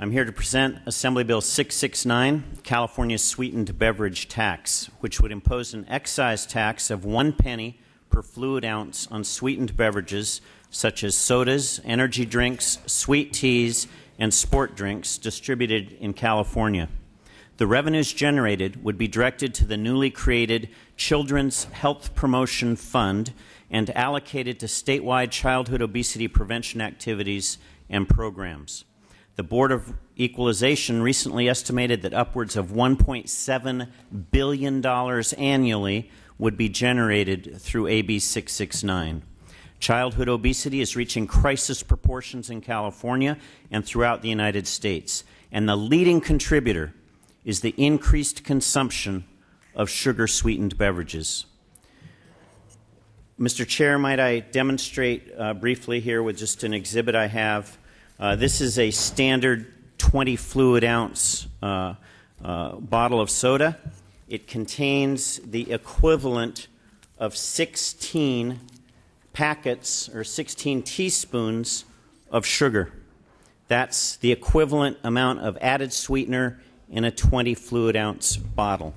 I'm here to present Assembly Bill 669, California's sweetened beverage tax, which would impose an excise tax of one penny per fluid ounce on sweetened beverages such as sodas, energy drinks, sweet teas, and sport drinks distributed in California. The revenues generated would be directed to the newly created Children's Health Promotion Fund and allocated to statewide childhood obesity prevention activities and programs. The Board of Equalization recently estimated that upwards of $1.7 billion annually would be generated through AB 669. Childhood obesity is reaching crisis proportions in California and throughout the United States, and the leading contributor is the increased consumption of sugar sweetened beverages. Mr. Chair, might I demonstrate uh, briefly here with just an exhibit I have? Uh, this is a standard 20 fluid ounce uh, uh, bottle of soda. It contains the equivalent of 16 packets or 16 teaspoons of sugar. That's the equivalent amount of added sweetener in a 20 fluid ounce bottle.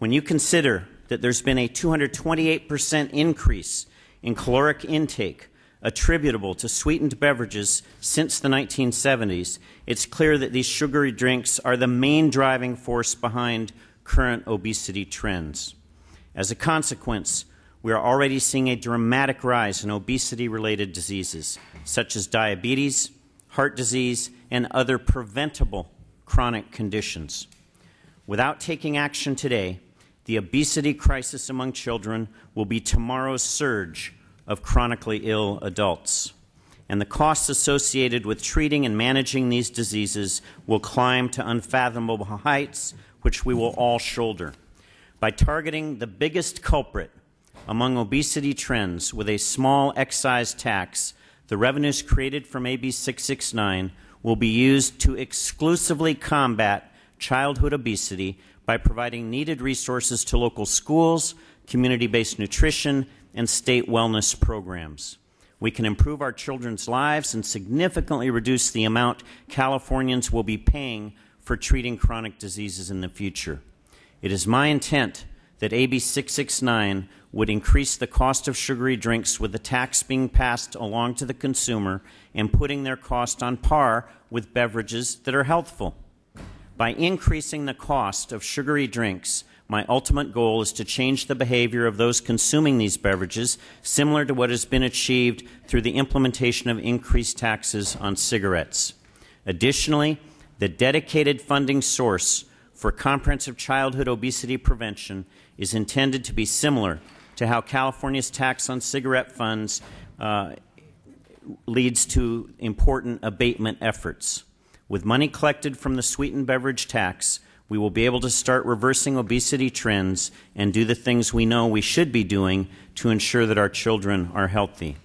When you consider that there's been a 228% increase in caloric intake attributable to sweetened beverages since the 1970s, it's clear that these sugary drinks are the main driving force behind current obesity trends. As a consequence, we are already seeing a dramatic rise in obesity related diseases such as diabetes, heart disease, and other preventable chronic conditions. Without taking action today, the obesity crisis among children will be tomorrow's surge of chronically ill adults. And the costs associated with treating and managing these diseases will climb to unfathomable heights, which we will all shoulder. By targeting the biggest culprit among obesity trends with a small excise tax, the revenues created from AB 669 will be used to exclusively combat childhood obesity by providing needed resources to local schools, community based nutrition, and state wellness programs. We can improve our children's lives and significantly reduce the amount Californians will be paying for treating chronic diseases in the future. It is my intent that AB 669 would increase the cost of sugary drinks with the tax being passed along to the consumer and putting their cost on par with beverages that are healthful. By increasing the cost of sugary drinks, my ultimate goal is to change the behavior of those consuming these beverages, similar to what has been achieved through the implementation of increased taxes on cigarettes. Additionally, the dedicated funding source for comprehensive childhood obesity prevention is intended to be similar to how California's tax on cigarette funds uh, leads to important abatement efforts. With money collected from the sweetened beverage tax, we will be able to start reversing obesity trends and do the things we know we should be doing to ensure that our children are healthy.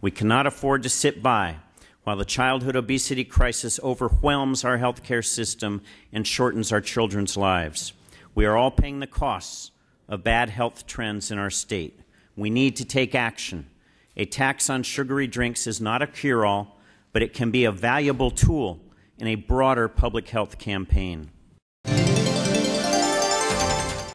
We cannot afford to sit by while the childhood obesity crisis overwhelms our healthcare system and shortens our children's lives. We are all paying the costs of bad health trends in our state. We need to take action. A tax on sugary drinks is not a cure all, but it can be a valuable tool in a broader public health campaign.